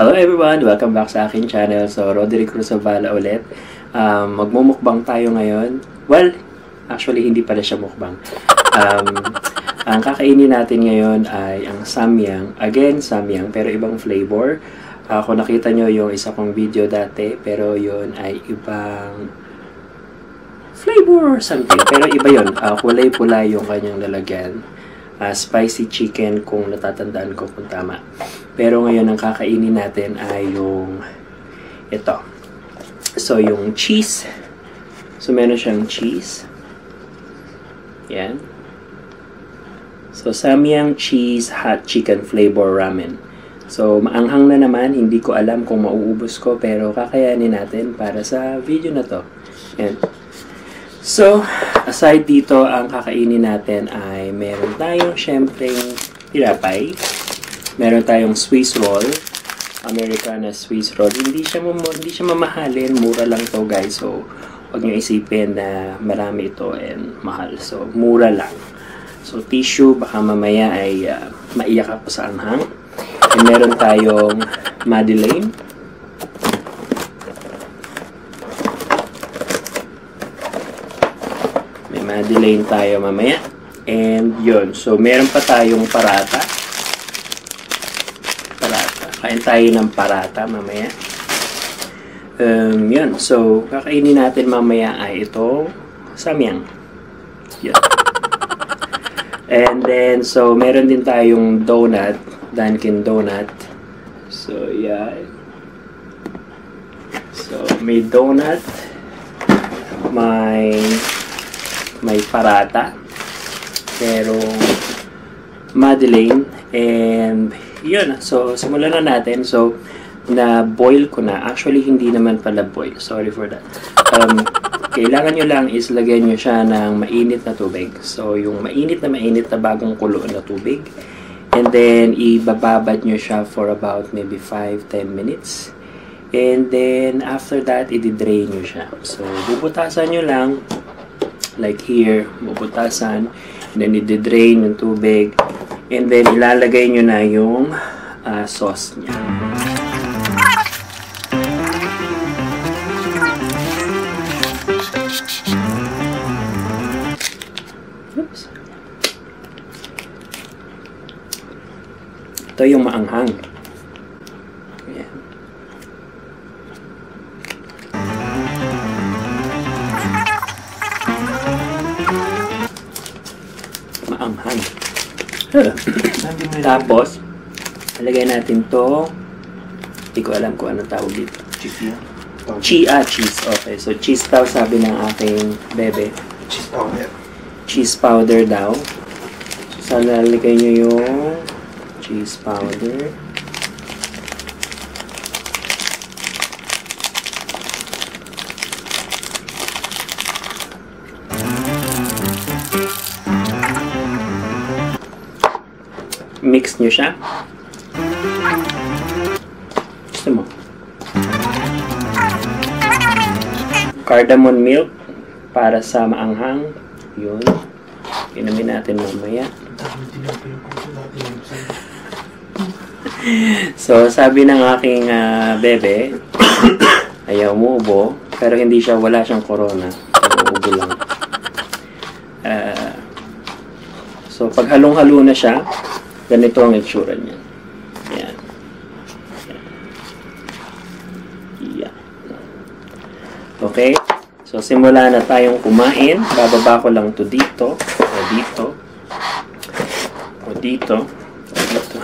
Hello everyone! Welcome back sa akin channel. So, Roderick Cruzabala ulit. Um, magmumukbang tayo ngayon. Well, actually, hindi pala siya mukbang. Um, ang kakainin natin ngayon ay ang samyang. Again, samyang, pero ibang flavor. Uh, kung nakita nyo yung isa kong video dati, pero yon ay ibang flavor or something. Pero iba yon uh, kulay pula yung kanyang lalagyan uh, spicy chicken kung natatandaan ko kung tama. Pero ngayon ang kakainin natin ay yung ito. So yung cheese. So meron siyang cheese. Yan. So samyang cheese hot chicken flavor ramen. So maanghang na naman, hindi ko alam kung mauubos ko pero kakayanin natin para sa video na to. Yan. So, aside dito, ang kakainin natin ay meron tayong syempreng tinapay. Meron tayong Swiss roll. Americana Swiss roll. Hindi siya, hindi siya mamahalin. Mura lang to guys. So, huwag nyo isipin na marami ito and mahal. So, mura lang. So, tissue, baka mamaya ay uh, maiyak ako sa anghang. And meron tayong Madeleine. Madeleine tayo mamaya. And yun. So, meron pa tayong parata. Parata. Kain tayo ng parata mamaya. Um, yun. So, kakainin natin mamaya ay ito samyang. Yun. And then, so, meron din tayong donut. Dunkin Donut. So, yeah. So, may donut. May may parata, pero Madeleine, and yun, so simulan na natin. So, na-boil ko na. Actually, hindi naman pala boil. Sorry for that. Um, kailangan nyo lang is lagyan nyo siya ng mainit na tubig. So, yung mainit na mainit na bagong kulo na tubig. And then, ibababad nyo siya for about maybe 5-10 minutes. And then, after that, i-drain nyo siya. So, bubutasan nyo lang like here, bubutasan, and then i-drain yung tubig, and then ilalagay nyo na yung uh, sauce niya. Oops. Ito yung maanghang. Tapos, alagay natin to. Hindi ko alam kung anong tawag dito. Cheese Chia cheese. Okay, so cheese daw sabi ng aking bebe. Cheese powder. Cheese powder daw. So, sana lalagay nyo yung cheese powder. Mix nyo siya. Gusto mo? Cardamom milk para sa maanghang. Yun. Inumin natin mamaya. so, sabi ng aking uh, bebe, ayaw mo ubo, pero hindi siya, wala siyang corona. So, ubo lang. Uh, so, pag halong-halo na siya, Ganito ang itsura niya. Yan. Yan. Okay? So, simula na tayong kumain. Bababa ko lang to dito. O dito. O dito. O dito.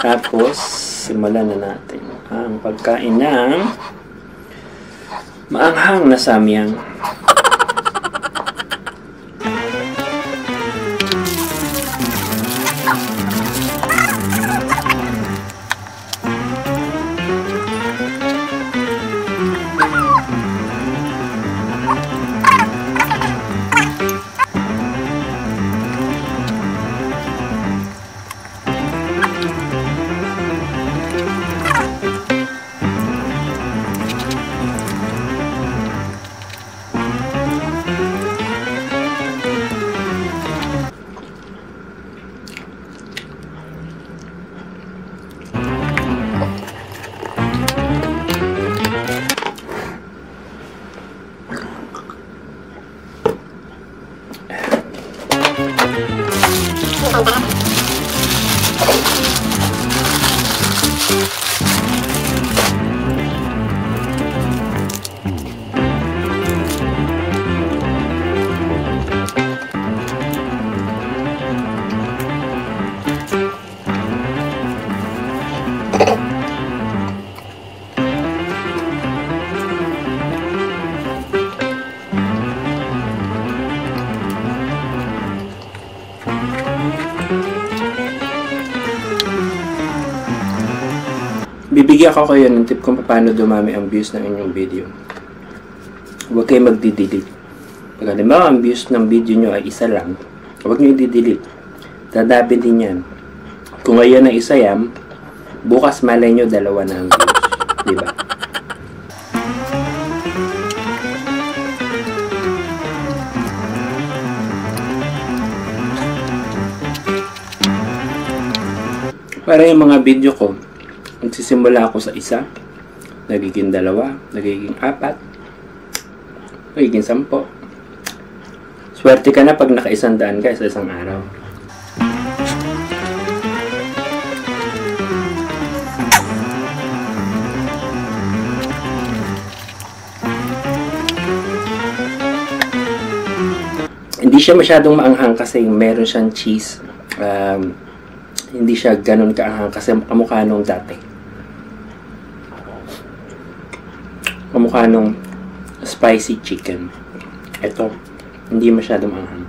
Tapos, simulan na natin ang pagkain ng maanghang na samyang. Thank you. Bibigyan ko kayo ng tip kung paano dumami ang views ng inyong video. Huwag kayo magdi-delete. Pag halimbawa ang views ng video nyo ay isa lang, huwag nyo i-delete. Dadabi din yan. Kung ngayon ay isa yan, bukas malay nyo dalawa na ang views. Diba? Para yung mga video ko, Nagsisimula ako sa isa, nagiging dalawa, nagiging apat, nagiging sampo. Swerte ka na pag nakaisang daan ka sa isang araw. Hindi siya masyadong maanghang kasi meron siyang cheese. Um, hindi siya ganun kaanghang kasi kamukha nung dati. Kamukha nung spicy chicken. Ito, hindi masyadong anghang.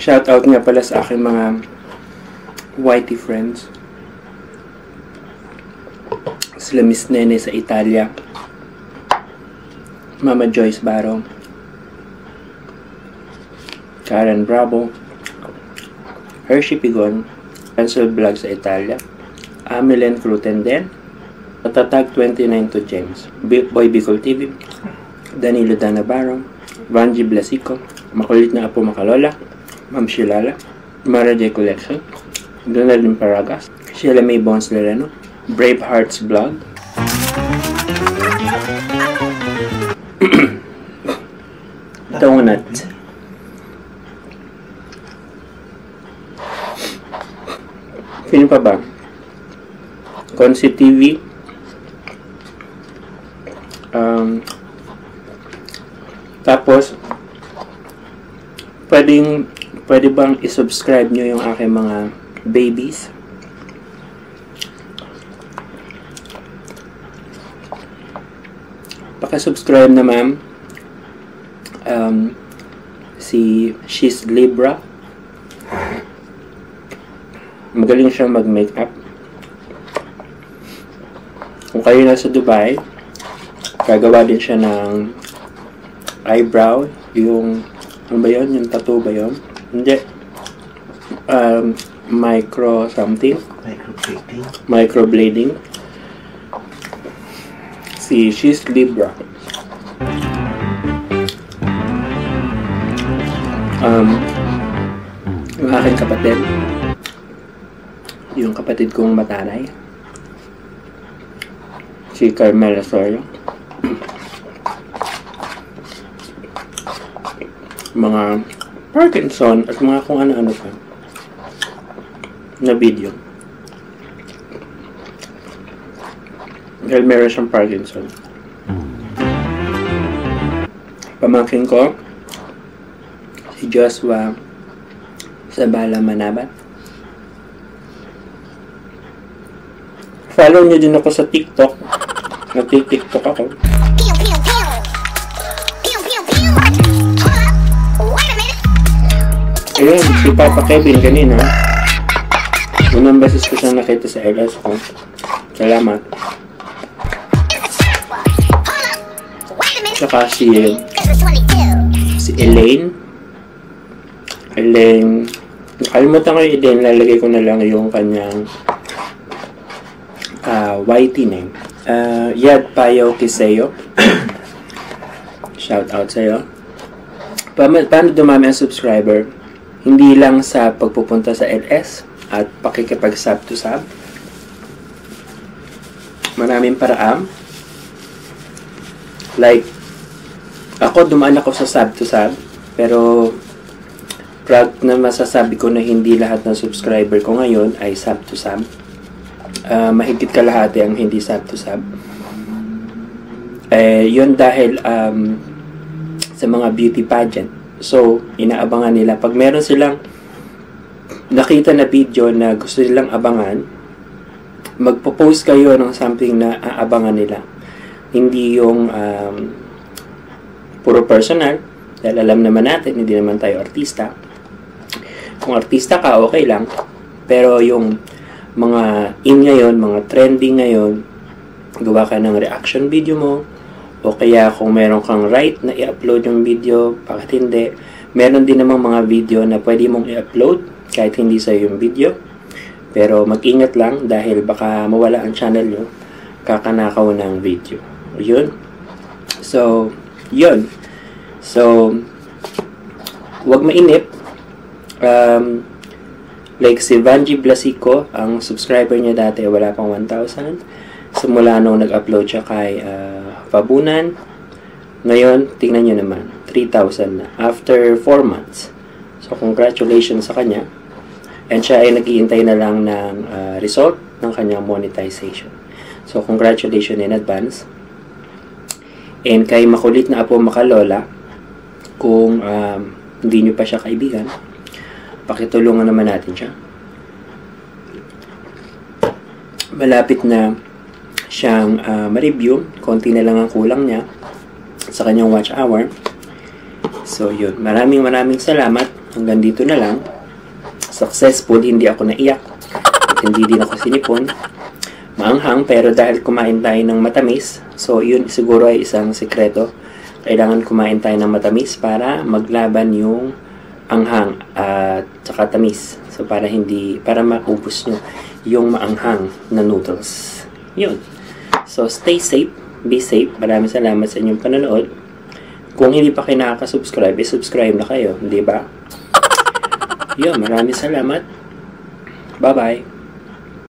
Shoutout nga pala sa aking mga whitey friends. Sila Miss Nene sa Italia. Mama Joyce Barrow. Karen Bravo. Hershey Pigon. Pencil Vlog sa Italia. Amelen Crutenden. Patatag 29 to James. B- Boy Bicol TV. Danilo Dana Barrow. Vanji Blasico. Makulit na Apo Makalola. Ma'am Shilala, Mara J. Collection, Donaldin Paragas, Sheila May Bones Lereno, Brave Hearts Blog, Donut, Sino pa ba? Consi TV, um, tapos, pwedeng pwede bang i-subscribe nyo yung aking mga babies? Paka-subscribe na ma'am. Um, si She's Libra. Magaling siyang mag-makeup. Kung kayo nasa Dubai, gagawa din siya ng eyebrow, yung ano ba yun? Yung tattoo ba yun? Hindi. Um, micro something. Microblading. Microblading. Si She's Libra. Um, yung aking kapatid. Yung kapatid kong matanay. Si Carmela Sorio. mga Parkinson at mga kung ano-ano pa na video. Dahil meron siyang Parkinson. Pamangkin ko, si Joshua Sabala Manabat. Follow niyo din ako sa TikTok. Nagti-TikTok ako. Ayun, si Papa Kevin kanina. Unang beses ko siya nakita sa LS ko. Salamat. Tsaka si, 22. si Elaine. Elaine. Nakalimutan ko yung Elaine. Lalagay ko na lang yung kanyang uh, YT name. Uh, Yad Payo Kiseo. Shout out sa'yo. Pa paano dumami ang subscriber? Hindi lang sa pagpupunta sa LS at pakikipag-sub to sub. Maraming paraan. Like, ako dumaan ako sa sub to sub, pero proud na masasabi ko na hindi lahat ng subscriber ko ngayon ay sub to sub. Uh, mahigit kalahati ang hindi sub to sub. Eh, yun dahil um, sa mga beauty pageant. So, inaabangan nila. Pag meron silang nakita na video na gusto nilang abangan, magpo-post kayo ng something na aabangan nila. Hindi yung um, puro personal, dahil alam naman natin, hindi naman tayo artista. Kung artista ka, okay lang. Pero yung mga in ngayon, mga trending ngayon, gawa ka ng reaction video mo, o kaya kung meron kang right na i-upload yung video, bakit hindi? Meron din namang mga video na pwede mong i-upload kahit hindi sa yung video. Pero mag-ingat lang dahil baka mawala ang channel nyo kakanakaw ng video. Yun. So, yun. So, wag mainip. Um, like si Vanji Blasico, ang subscriber niya dati wala pang 1,000 simula nung nag-upload siya kay uh, Fabunan. Ngayon, tingnan nyo naman, 3,000 na. After 4 months. So, congratulations sa kanya. And siya ay naghihintay na lang ng uh, result ng kanyang monetization. So, congratulations in advance. And kay makulit na Apo Makalola, kung um, hindi nyo pa siya kaibigan, pakitulungan naman natin siya. Malapit na siyang uh, ma-review. Konti na lang ang kulang niya sa kanyang watch hour. So, yun. Maraming maraming salamat. Hanggang dito na lang. Successful. Hindi ako naiyak. At hindi din ako sinipon. Maanghang. Pero dahil kumain tayo ng matamis, so yun siguro ay isang sekreto. Kailangan kumain tayo ng matamis para maglaban yung anghang at saka tamis. So, para hindi, para maubos nyo yung maanghang na noodles. Yun. So, stay safe. Be safe. Maraming salamat sa inyong panonood. Kung hindi pa kayo nakaka-subscribe, eh, subscribe na kayo. Di ba? Yun, maraming salamat. Bye-bye.